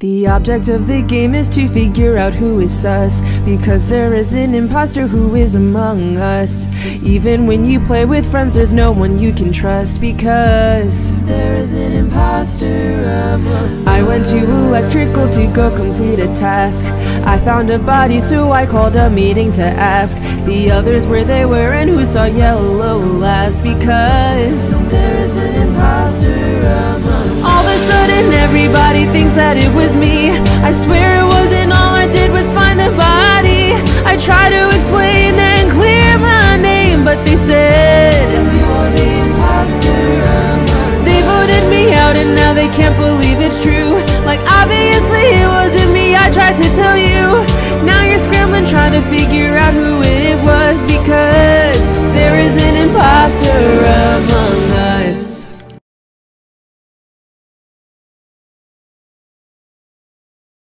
The object of the game is to figure out who is sus Because there is an imposter who is among us. Even when you play with friends there's no one you can trust Because there is an imposter among us I went to electrical to go complete a task. I found a body so I called a meeting to ask. The others where they were and who saw yellow last Because everybody thinks that it was me. I swear it wasn't all I did was find the body. I try to explain and clear my name But they said You're the imposter They voted me out and now they can't believe it's true. Like obviously it wasn't me I tried to tell you. Now you're scrambling trying to figure